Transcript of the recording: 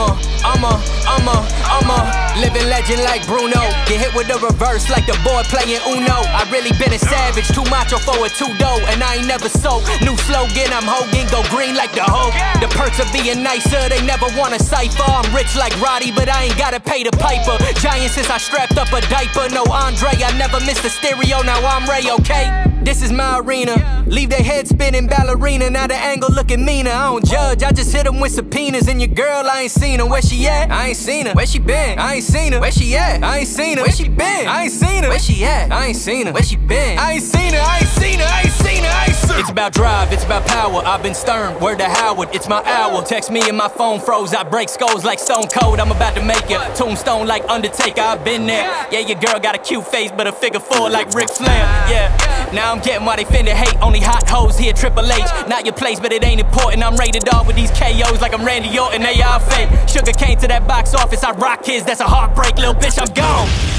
I'm a, I'm a, I'm a, I'm a living legend like Bruno. Get hit with the reverse like the boy playing Uno. I really been a savage, too macho for a two dough, and I ain't never sold. New slogan, I'm Hogan, go green like the hoe. The perks of being nicer, they never want to cipher. I'm rich like Roddy, but I ain't gotta pay the piper. Giant since I strapped up a diaper. No Andre, I never missed a stereo. Now I'm Ray, okay? This is my arena. Leave their head spinning ballerina. Now the angle looking meaner. I don't judge, I just hit them with subpoenas. And your girl, I ain't seen her. Where she at? I ain't seen her. Where she been? I ain't seen her. Where she at? I ain't seen her. Where she been? I ain't seen her. Where she at? I ain't seen her. Where she been? I ain't seen her. I ain't seen her. I ain't seen her. I ain't seen her. It's about drive, it's about power. I've been stern. Word to Howard, it's my hour. Text me and my phone froze. I break skulls like Stone Cold. I'm about to make it. Tombstone like Undertaker. I've been there. Yeah, your girl got a cute face, but a figure four like Ric Flair. Yeah. Now I'm getting why they finna hate. Only hot hoes here, Triple H. Not your place, but it ain't important. I'm rated R with these KOs like I'm Randy Orton. They all fake. Sugar came to that box office. I rock his. That's a heartbreak, little bitch. I'm gone.